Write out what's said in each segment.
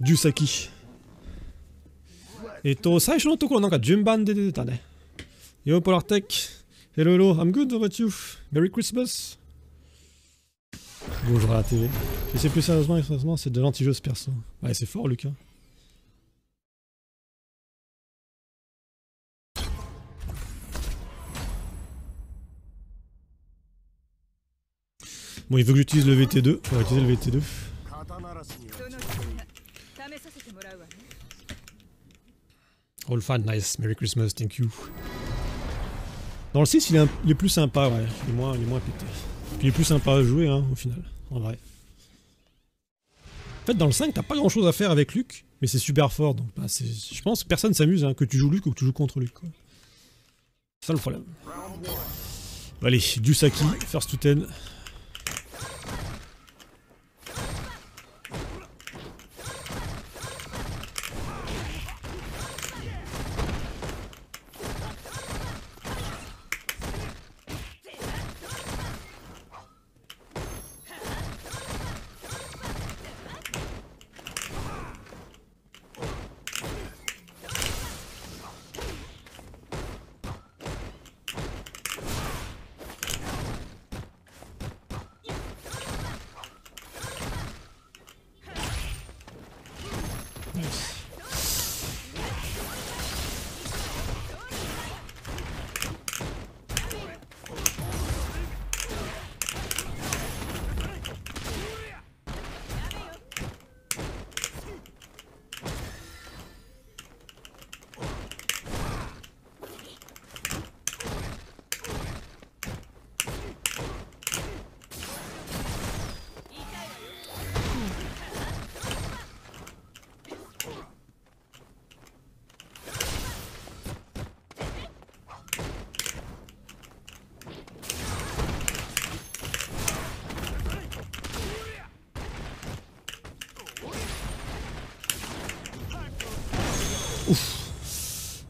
ジュサキえっと最初のところなんか順番で出てたね Yo Polartech Hello hello I'm good how about you Merry Christmas Bonjour à la télé Et c'est plus sérieusement et sérieusement c'est de l'anti-jeu ce perso Ouais c'est fort Lucas Bon, il veut que j'utilise le VT2. On va utiliser le VT2. All nice, Merry Christmas, thank you. Dans le 6, il est, plus sympa, ouais. Il est, moins, il est moins pété. Puis il est plus sympa à jouer, hein, au final. En vrai. En fait, dans le 5, t'as pas grand chose à faire avec Luc, mais c'est super fort. Donc, bah, je pense que personne s'amuse, hein, que tu joues Luc ou que tu joues contre Luc. C'est ça le problème. Allez, du Saki, first to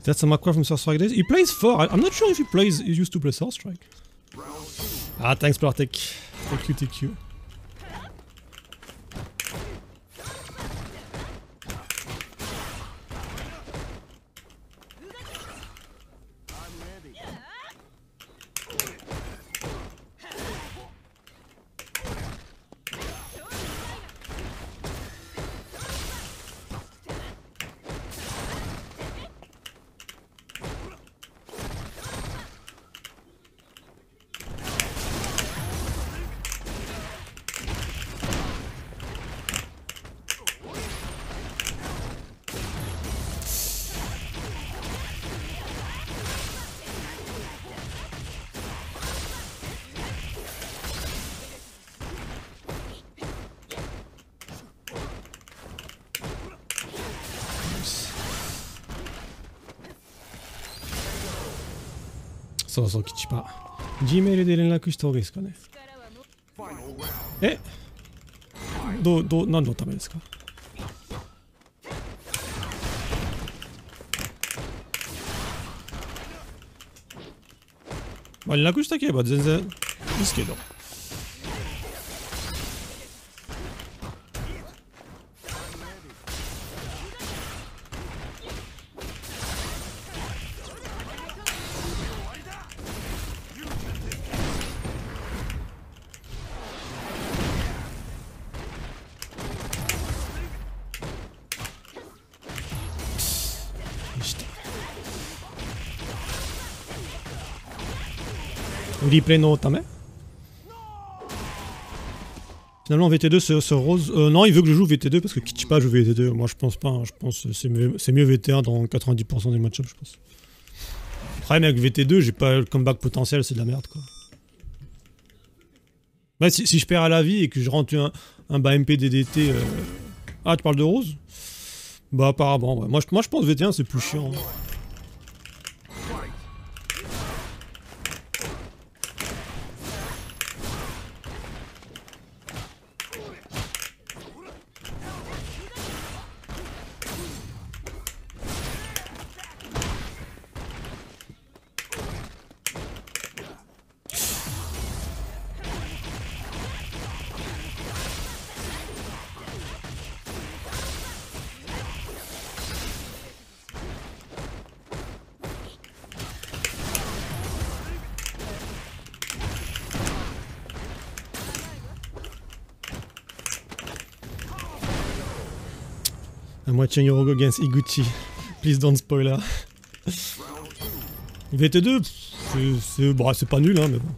That's a Macquarie from Source Strike days. He plays four. I- I'm not sure if he plays. He used to play South Strike. Ah, thanks, Bartek. Thank you, thank そうそう、吉パ。Gmail で連絡した方がいいですかね。え？どう、どう、何のためですか？まあ、連絡したければ全然いいですけど。Replay no Tame. Finalement, VT2, ce, Rose... Euh, non, il veut que je joue VT2 parce que Kichipa joue VT2. Moi, je pense pas. Hein. Je pense euh, c'est mieux, mieux, VT1 dans 90% des match-ups, je pense. Le problème avec VT2, j'ai pas le comeback potentiel, c'est de la merde, quoi. Bah, ouais, si, je perds à la vie et que je rentre un, un bas MPDDT... Euh... Ah, tu parles de Rose? Bah, apparemment, ouais. Moi, je, moi, je pense VT1, c'est plus chiant. Hein. I'm watching Yorogo against Iguchi. Please don't spoiler. VT2, c'est- c'est pas nul, hein, mais bon.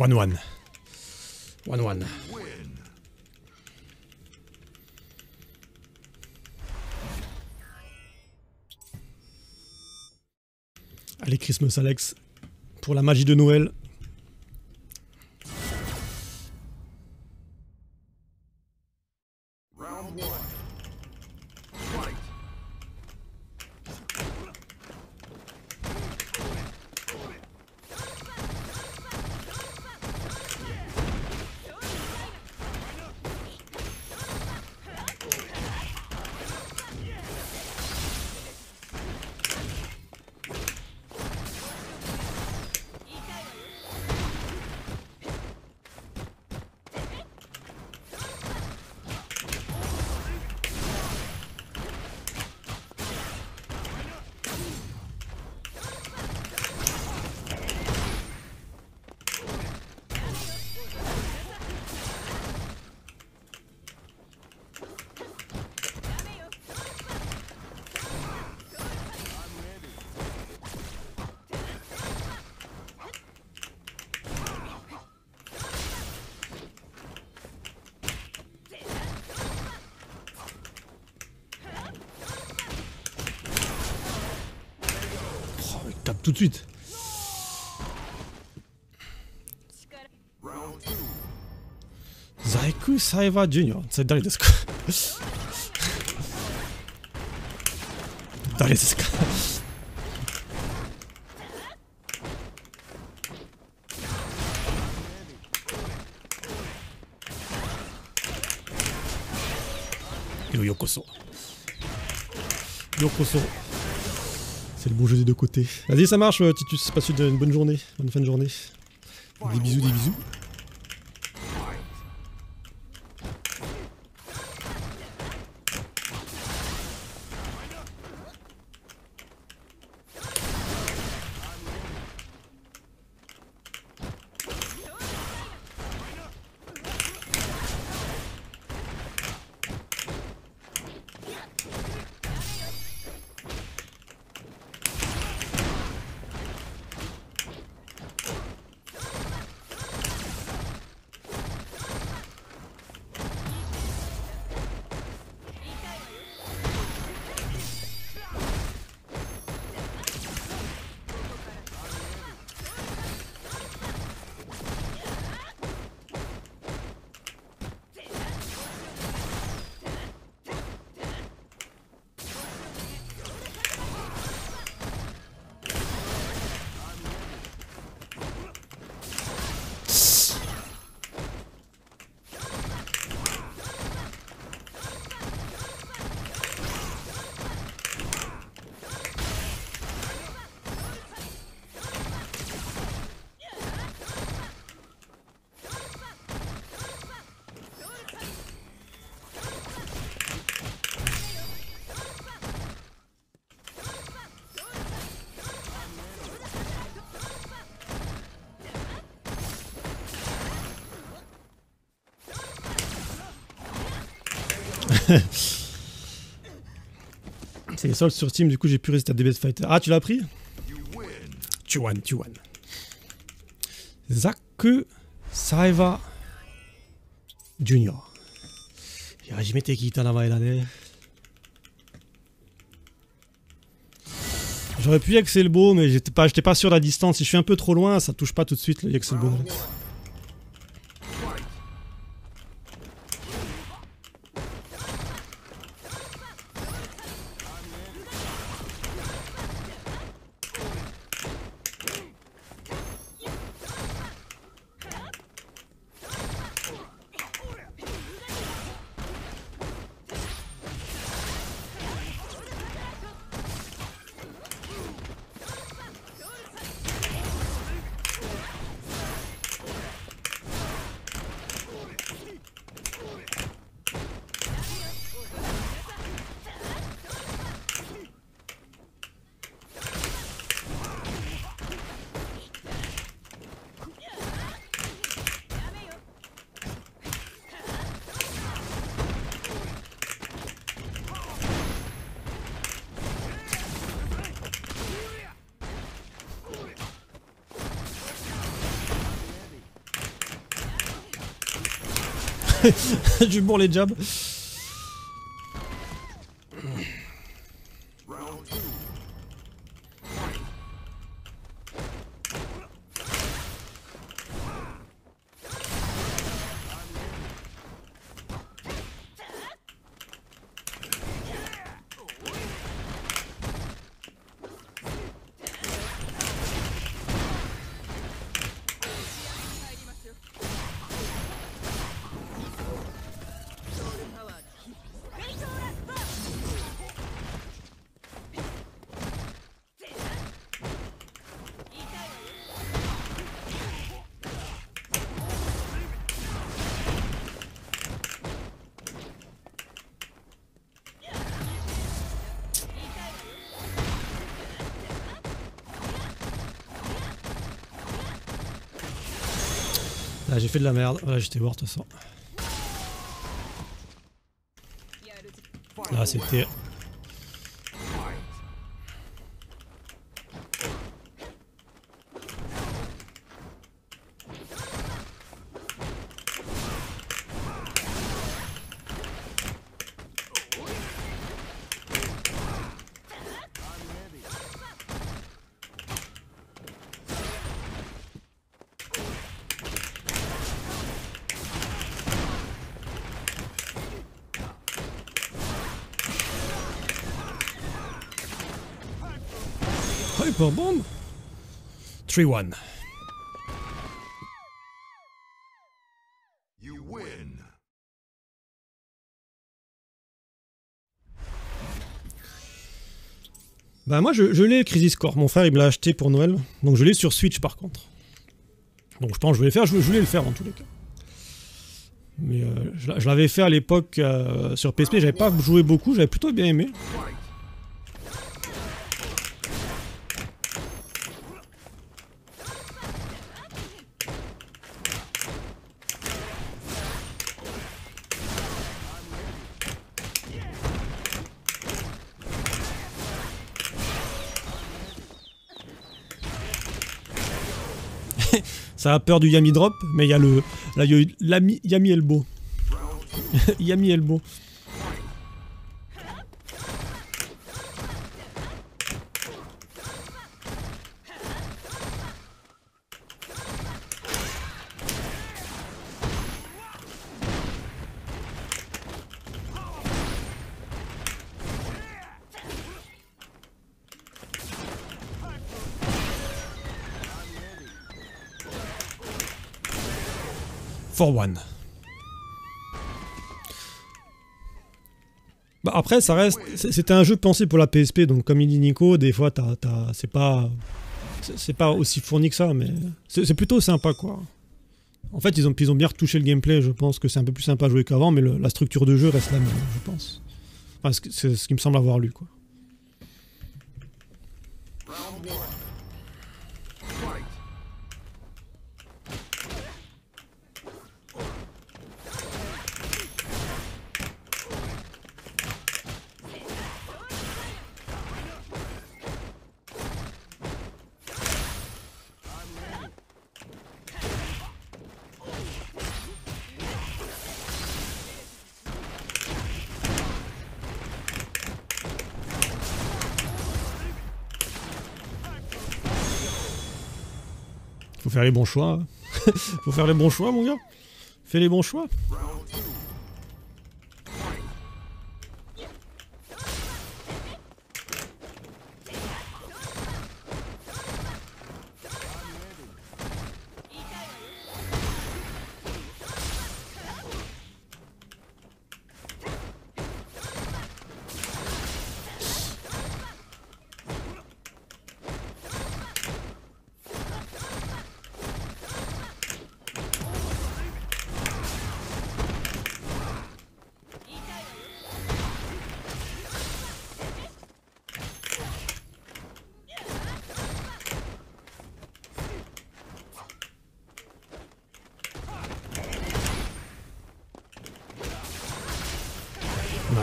One one. One one. Allez Christmas Alex pour la magie de Noël. Tout de suite. ザイク・サイバージュニアそれ誰ですか誰ですかよようこそようこそ C'est le bon jeu des deux côtés. Vas-y, ça marche, euh, Titus. Passe une bonne journée, bonne fin de journée. Des bisous, des bisous. C'est les soldes sur Steam, du coup j'ai pu résister à DBS Fighter. Ah, tu l'as pris Tu won, tu won. Zaku Saiva Junior. いや初めて聞いた名前だね。J'aurais pu Axel Beau, mais j'étais pas, j'étais pas sûr de la distance. Si je suis un peu trop loin, ça touche pas tout de suite le Axel du bon les jabs. J'ai fait de la merde. Voilà, j'étais mort de toute façon. Là, c'était. Hyper bomb 3-1. You win. Bah moi je, je l'ai Crisis Core, mon frère il me l'a acheté pour Noël, donc je l'ai sur Switch par contre. Donc je pense que je voulais le faire, je, je voulais le faire en tous les cas. Mais euh, je l'avais fait à l'époque euh, sur PSP, j'avais pas joué beaucoup, j'avais plutôt bien aimé. Ça a peur du Yami Drop, mais il y a le. Là, il y a Yami Elbow. Yami Elbow. One. Bah après, ça reste. C'était un jeu pensé pour la PSP, donc comme il dit Nico, des fois, c'est pas. c'est- pas aussi fourni que ça, mais c'est plutôt sympa, quoi. En fait, ils ont, ils ont bien retouché le gameplay, je pense que c'est un peu plus sympa à jouer qu'avant, mais la structure de jeu reste la même, je pense. Enfin, c'est ce qui me semble avoir lu, quoi. Faire les bons choix. Faut faire les bons choix, mon gars. Fais les bons choix.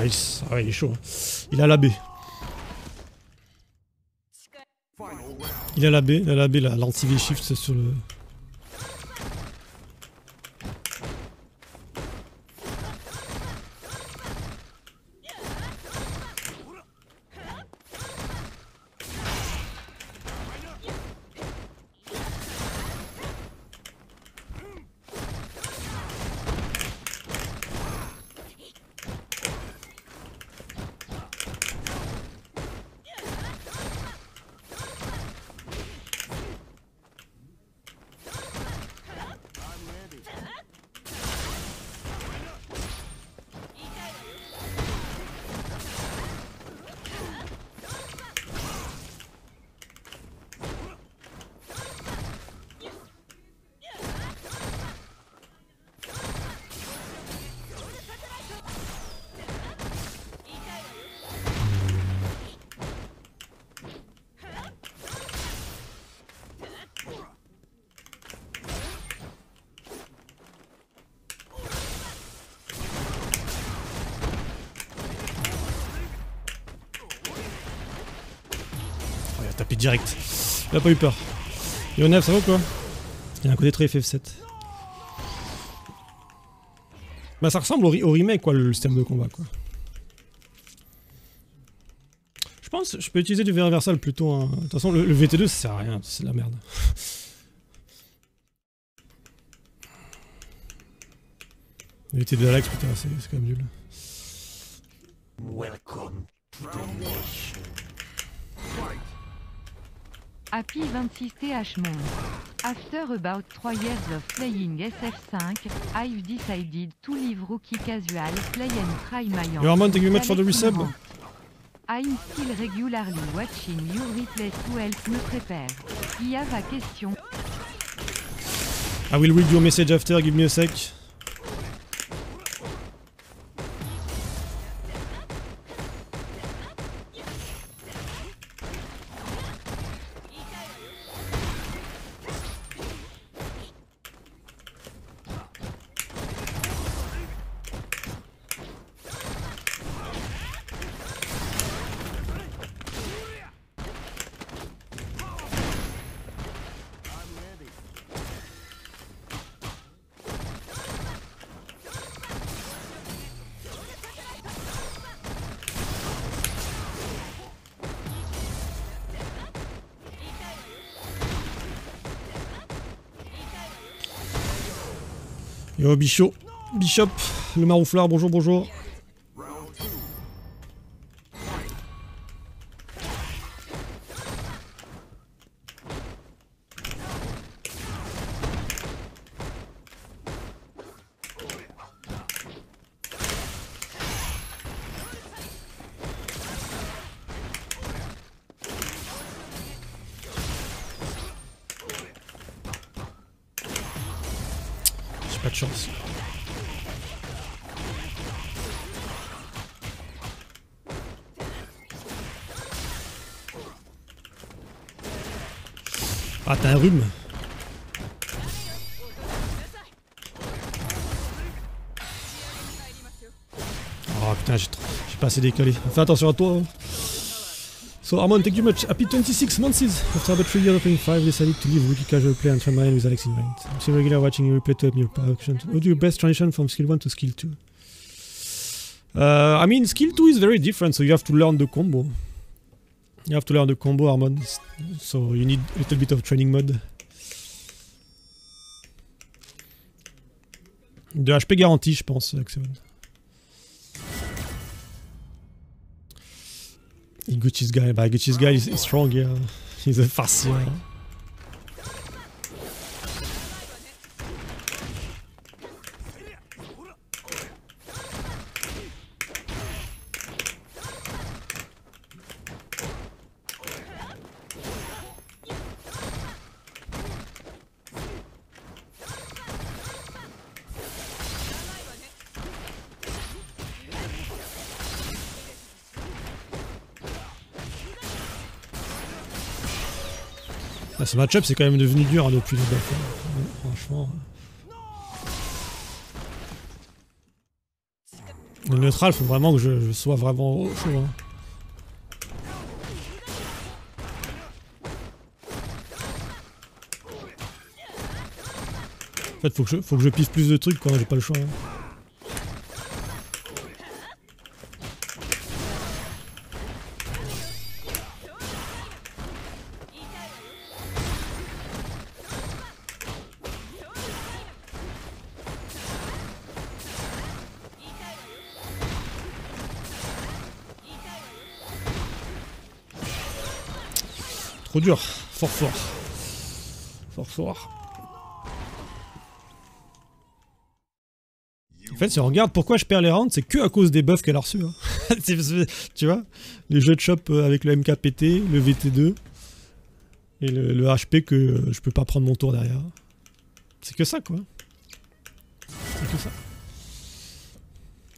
Nice. Ah il est chaud. Il a la B. Il a la B. Il a la B, la- l'anti-V shift c'est sur le. Direct. Il a pas eu peur. Yonev, ça va ou quoi? Il y a un côté très FF7. Bah ça ressemble au, re- au remake quoi, le, système de combat quoi. Je pense je peux utiliser du Veriversal plutôt. hein. De toute façon le, le VT2 ça sert à rien, c'est de la merde. Le VT2 d'Alex putain c'est quand même nul. Happy 26 TH Monde. After about 3 years of playing SF5, I've decided to leave rookie casual, play and try my own. Yo, Armand, thank you much for the resub. I'm still regularly watching your replays to help me prepare. I have a question. I will read your message after, give me a sec. Yo Bichot, Bishop, le marouflard, bonjour, bonjour. Ah, t'as un rhume Oh putain, j'ai pas assez décalé. Fais attention à toi. hein. So Armand, thank you much. Happy 26 months. After about 3 years of playing 5, decided to leave rookie casual play and try mine with Alex in mind. I'm still regular watching you replay to me your production. What do your best transition from skill 1 to skill 2? Uh, I mean, skill 2 is very different, so you have to learn the combo. You have to learn the combo, Armand. So you need a little bit of training mode. De HP garantie, je pense, Axel. Gucci's guy, bah Gucci's guy is, strong, yeah. He's a farcieur. Ce match-up, c'est quand même devenu dur hein, depuis le buff. Franchement. Le neutral, faut vraiment que je, sois vraiment au chaud. hein. En fait, faut que je, faut que je piffe plus de trucs, quoi. J'ai pas le choix. hein. Dur. Fort fort. Fort fort. En fait, si on regarde pourquoi je perds les rounds, c'est que à cause des buffs qu'elle a reçus. hein. Tu vois Les jeux de shop euh, avec le MKPT, le VT2 et le, HP que euh, je peux pas prendre mon tour derrière. C'est que ça, quoi. C'est que ça.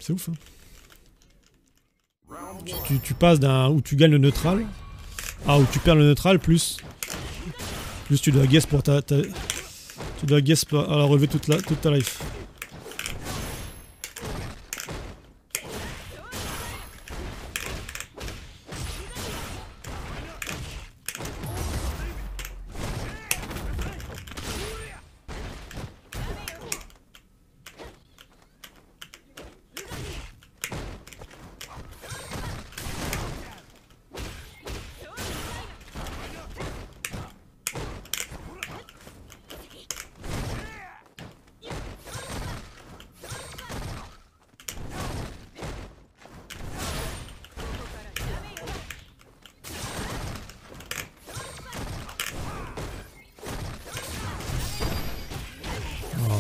C'est ouf, hein. Tu- tu passes d'un où tu gagnes le neutral à où tu perds le neutral plus plus tu dois guess pour ta, tu dois guess à la relever toute toute ta life.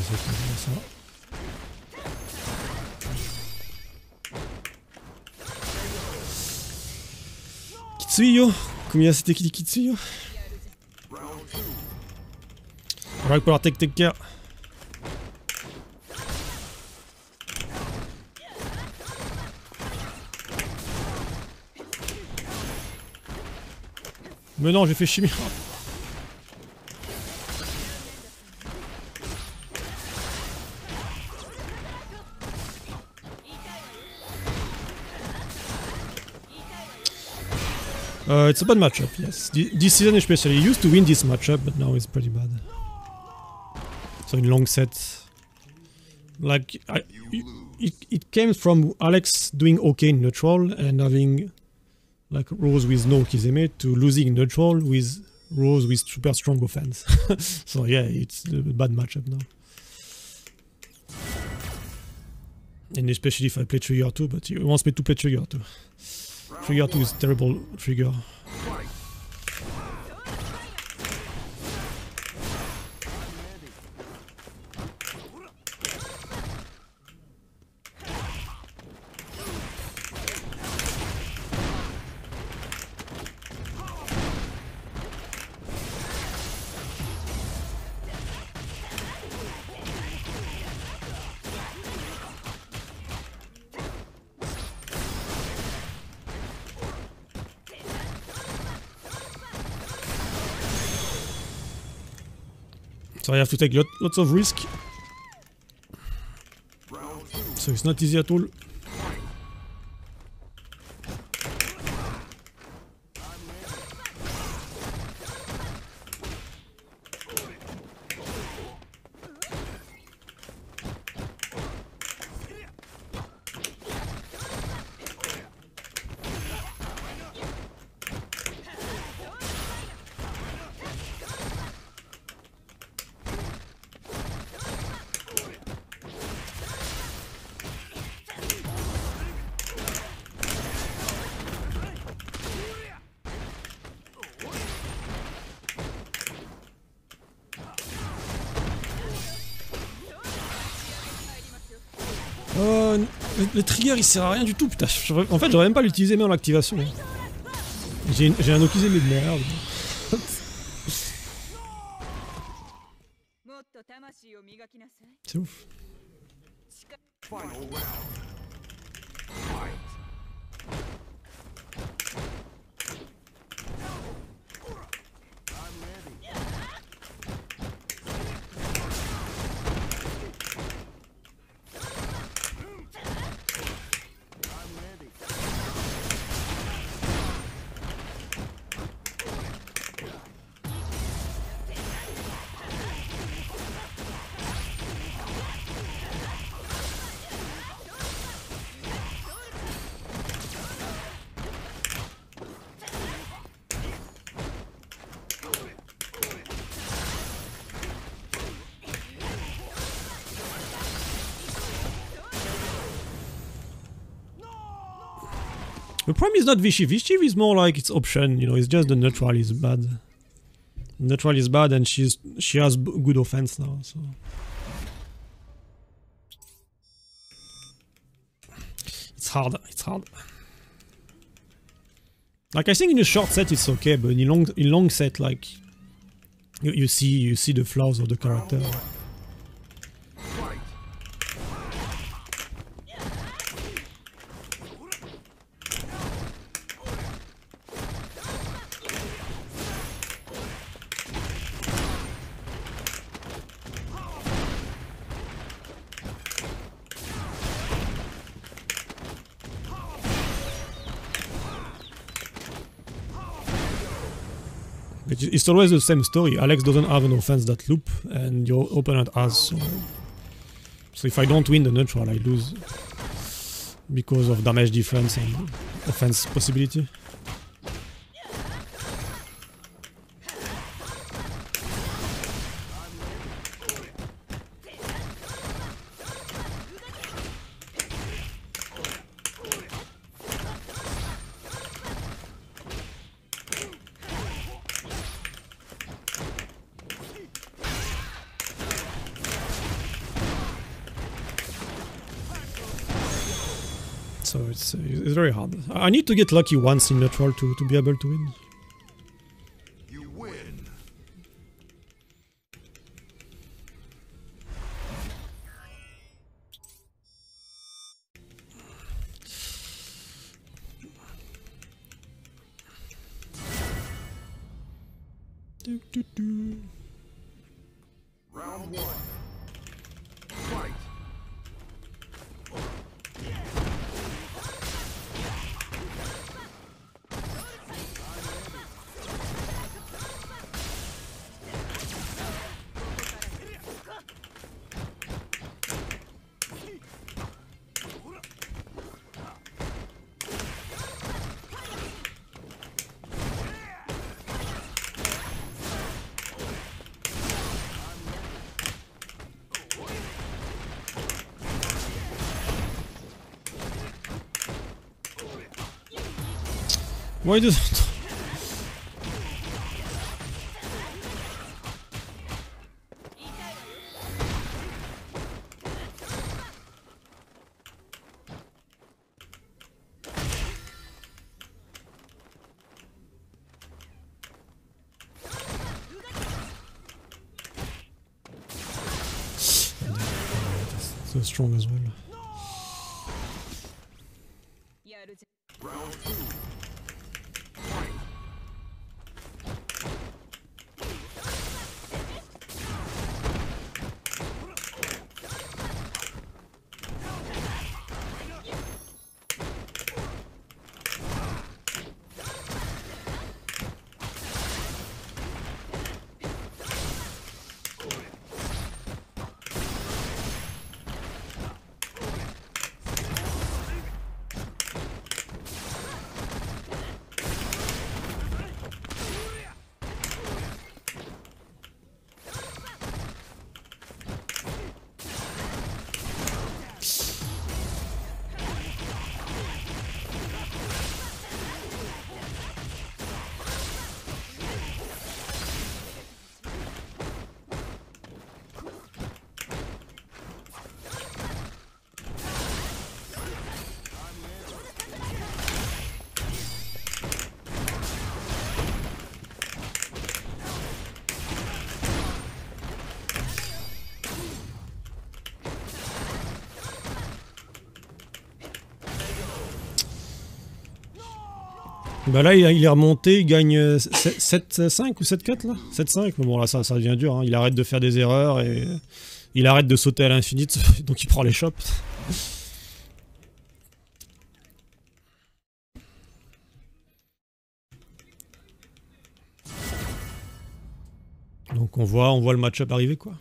c'est pas ça. Kitsuyo Combien c'était qui dit Kitsuyo Right pour tech care. Mais non, j'ai fait chimie. Uh, it's a bad matchup, yes. Th- This season especially, he used to win this matchup, but now it's pretty bad. So in long sets, like I, it, it came from Alex doing okay in neutral and having like Rose with no Kizeme to losing neutral with Rose with super strong offense. so yeah, it's a bad matchup now. And especially if I play Trigger 2, but he wants me to play Trigger 2. Trigger 2 is terrible trigger. Have to take lot, lots of risk. So it's not easy at all. Oh, n- le, trigger il sert à rien du tout, putain. En fait, j'aurais même pas l'utiliser même en activation. J'ai une- j'ai un Okizeme de merde. Problem is not Vichy. Vichy is more like its option, you know, it's just the neutral is bad. Neutral is bad and she's she has good offense now, so. It's hard, it's hard. Like I think in a short set it's okay, but in long in long set like you, you see you see the flaws of the character. It's always the same story. Alex doesn't have an offense that loop, and your opponent has. So, so if I don't win the neutral, I lose because of damage difference and offense possibility. Very hard. I need to get lucky once in neutral to, to be able to win. Why does So strong as well. Bah là, il, est remonté, il gagne euh, 7-5 ou 7-4 là? 7-5, mais bon là, ça, ça devient dur. hein. Il arrête de faire des erreurs et il arrête de sauter à l'infini, donc il prend les chops. Donc on voit, on voit le match-up arriver quoi.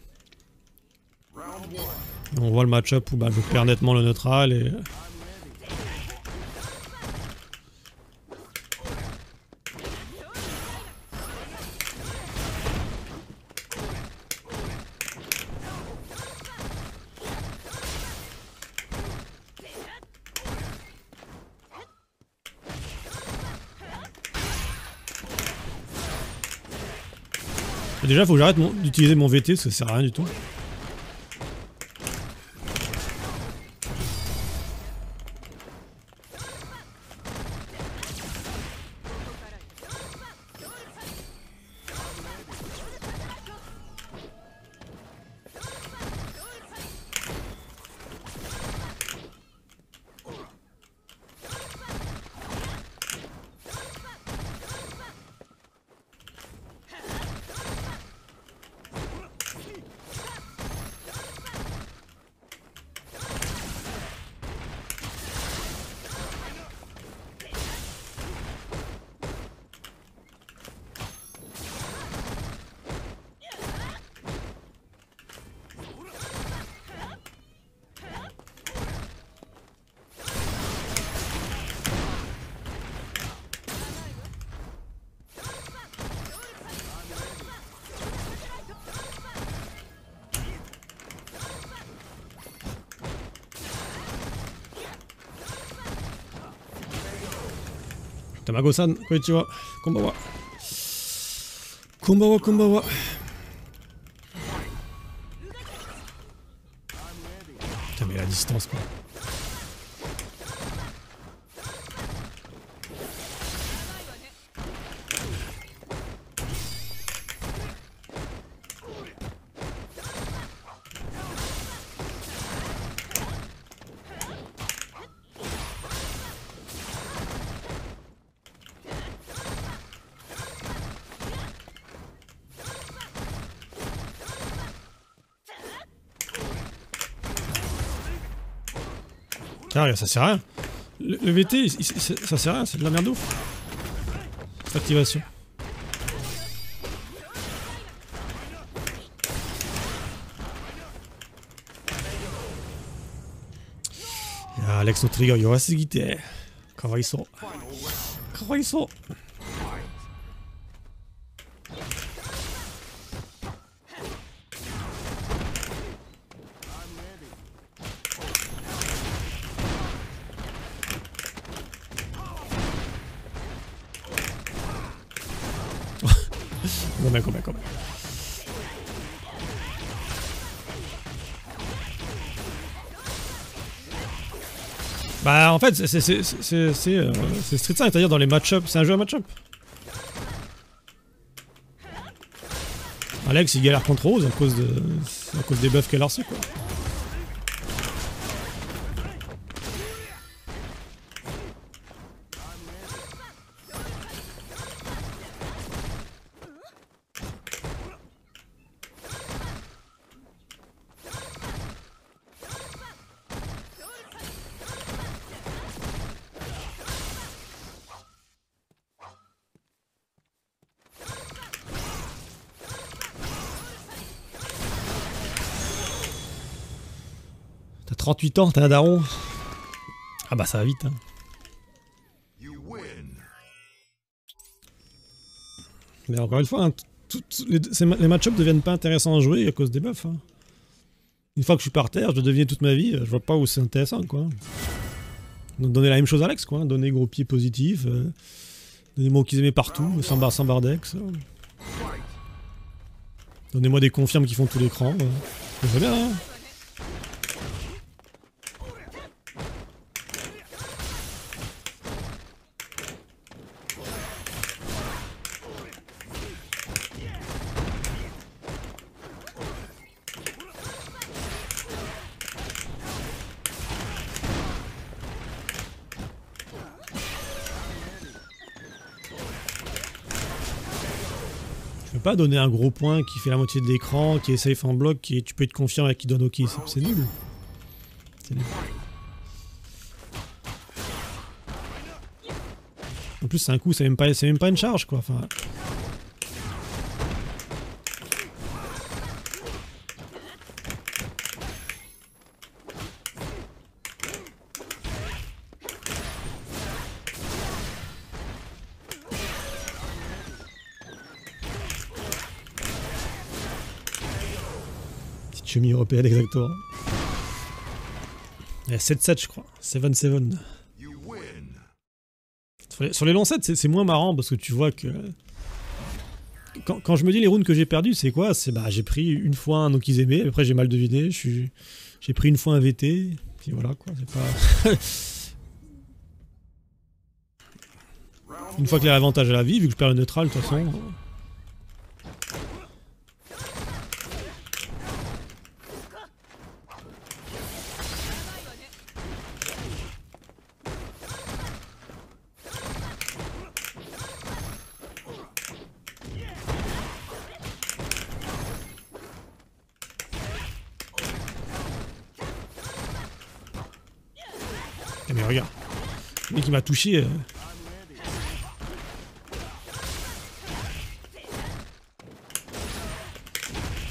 On voit le match-up où bah, je perds nettement le neutral et... Déjà, faut que j'arrête d'utiliser mon VT parce que ça sert à rien du tout. 卵さん、こんにちは。こんばんは。こんばんは、こんばんは。カメラにってますか Ça, ça sert à rien. Le, le VT, il- il- c'est- ça sert à rien, c'est de la merde de ouf. Cette activation.いやーレックスのトリガー弱すぎてかわいそうかわいそう en fait c'est euh, Street 5, c'est-à-dire dans les match-up, c'est un jeu à match-up. Alex il galère contre Rose à cause à cause des buffs qu'elle a reçus quoi. 38 ans, t'es un daron. Ah bah ça va vite hein. Mais encore une fois, hein, les, ces ma- les match-up deviennent pas intéressants à jouer à cause des buffs. hein. Une fois que je suis par terre, je deviens toute ma vie, je vois pas où c'est intéressant quoi. Donc donner la même chose à Alex quoi, donner gros pied positif, euh, donnez-moi qu'ils aimaient partout, sans bar, sans bardex. euh. Donnez-moi des confirmes qui font tout l'écran. euh. Je veux bien hein. Donner un gros point qui fait la moitié de l'écran, qui est safe en bloc, qui tu peux être confiant et qui donne ok, c'est- nul. En plus c'est un coup, c'est même pas, même pas une charge quoi. Européenne exactement. Il y a 7-7 je crois, 7-7. You win. Sur les, sur les sets, c'est- moins marrant parce que tu vois que. Quand, je me dis les rounds que j'ai perdus, c'est quoi? C'est bah j'ai pris une fois un Okizeme, après j'ai mal deviné, j'ai pris une fois un VT, puis voilà quoi, c'est pas. une fois que j'ai l'avantage à la vie, vu que je perds le neutral, de toute façon. Qui m'a touché. euh,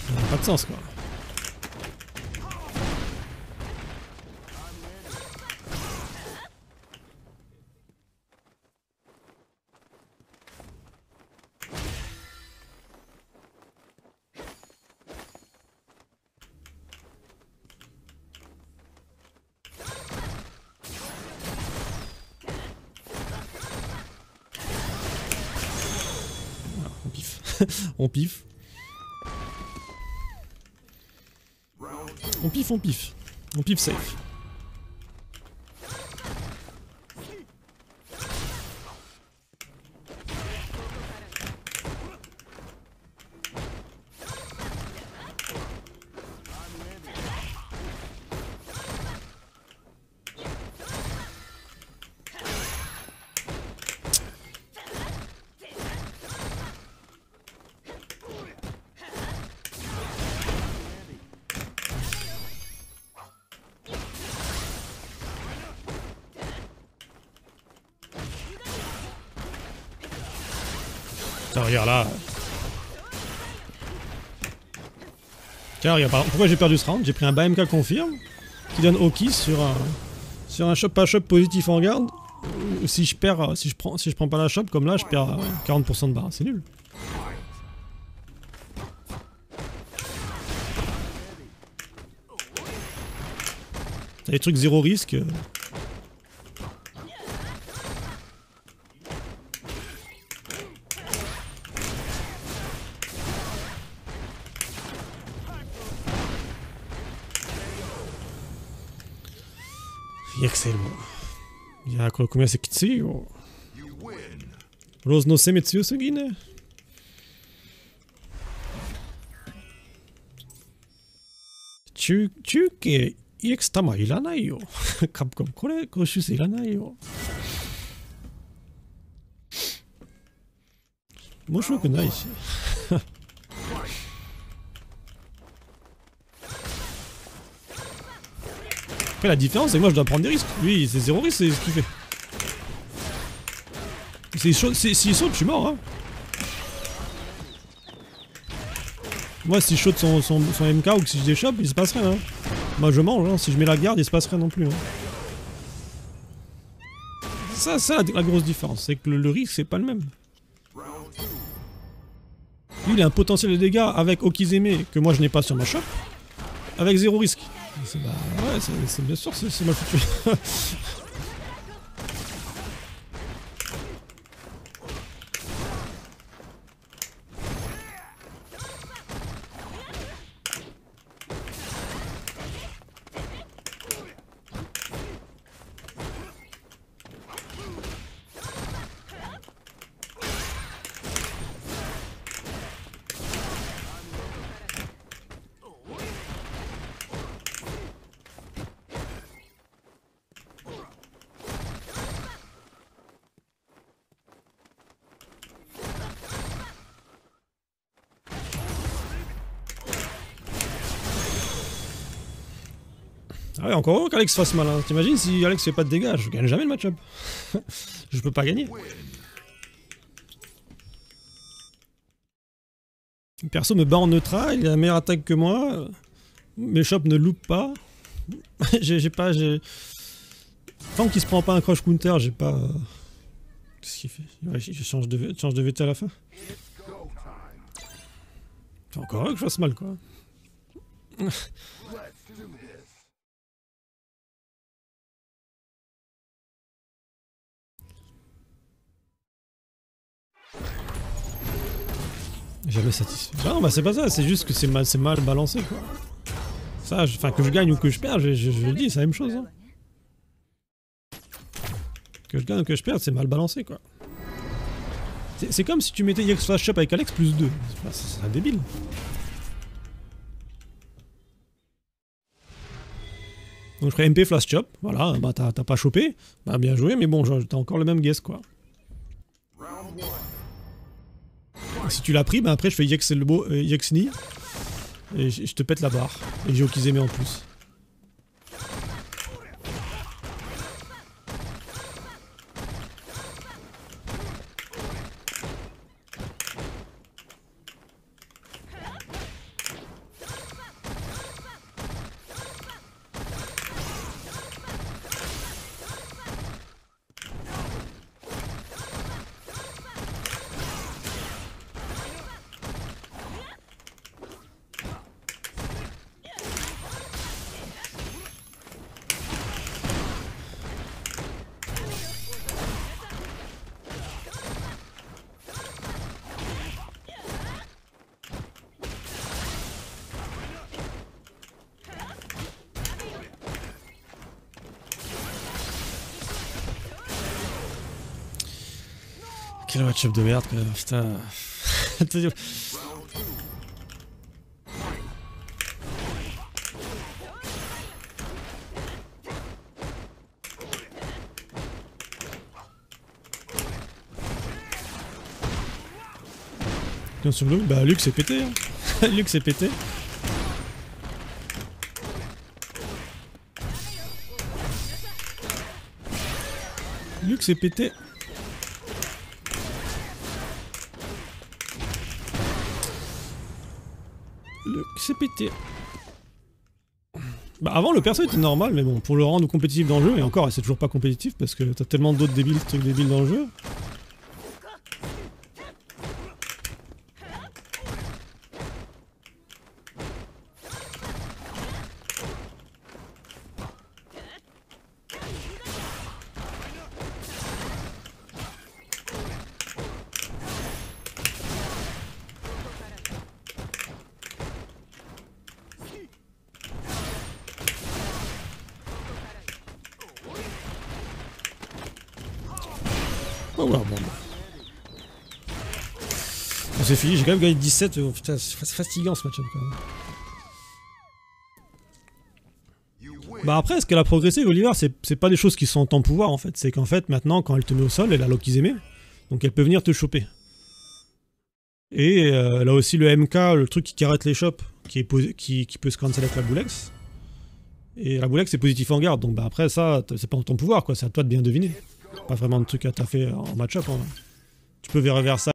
Ça n'a pas de sens quoi. Voilà, on piffe. on piffe. On piffe, on piffe safe. Regarde là. Pourquoi j'ai perdu ce round? J'ai pris un BMK confirme qui donne Oki sur un sur un shop pas shop positif en garde. Ou Si je perds, euh, si je prends, si je prends pas la shop comme là, je perds euh, 40% de barre. C'est nul. T'as des trucs zéro risque. Euh. Excellent. いやこれ組み合わせきついよ。ローズの攻め強すぎね。中、中継 EX 弾いらないよ。カプコン。これ、この修正いらないよ。面白くないし。La différence, c'est que moi, je dois prendre des risques. Lui, c'est zéro risque, c'est ce qu'il fait. S'il saute, je suis mort. Hein. Moi, si je saute son, MK ou que si je déchoppe, il se passe rien. Hein. Moi, je mange. Hein. Si je mets la garde, il se passe rien non plus. Hein. Ça, ça la, grosse différence. C'est que le, risque, c'est pas le même. Lui, il a un potentiel de dégâts avec Okizeme que moi, je n'ai pas sur ma shop. Avec zéro risque. Bah, ouais, c'est- bien sûr, c'est c'est mal foutu. Ah ouais, encore heureux qu'Alex fasse mal. Hein. T'imagines si Alex fait pas de dégâts, je gagne jamais le match-up. je peux pas gagner. Perso me bat en neutral, il a la meilleure attaque que moi. Mes shops ne loupent pas. j'ai pas. Tant qu'il se prend pas un crush counter, j'ai pas. Qu'est-ce qu'il fait? Ouais, Je change de, change de VT à la fin. Encore heureux que je fasse mal quoi. Jamais satisfait. Ah non, bah c'est pas ça, c'est juste que c'est mal, mal balancé quoi. Ça, enfin que je gagne ou que je perds, je, le dis, c'est la même chose. hein. Que je gagne ou que je perde, c'est mal balancé quoi. C'est comme si tu mettais X Flash Shop avec Alex plus 2. C'est débile. Donc je ferai MP Flash Chop, voilà, bah t'as pas chopé, bah bien joué, mais bon, t'as encore le même guess quoi. Si tu l'as pris, bah après je fais Yex Elbow, euh, et je je te pète la barre, et j'ai Okizeme en plus. Match-up de merde, quoi, putain. Bah Luc s'est pété. Hein. Luc s'est pété. Luc s'est pété. Bah avant le perso était normal mais bon pour le rendre compétitif dans le jeu et encore c'est toujours pas compétitif parce que t'as tellement d'autres débiles débiles dans le jeu. J'ai quand même gagné 17. oh, putain, c'est fa- fatigant ce match-up quand même. Bah après, ce qu'elle a progressé, Oliver, c'est pas des choses qui sont en ton pouvoir en fait. C'est qu'en fait, maintenant, quand elle te met au sol, elle a l'Okizeme. Donc elle peut venir te choper. Et euh, a aussi le MK, le truc qui arrête les chops, qui, est qui, peut se cancel avec la boulex. Et la boulex c'est positif en garde. Donc bah après, ça, c'est pas en ton pouvoir quoi. C'est à toi de bien deviner. Pas vraiment de truc à taffer en match-up. Tu peux vers ça.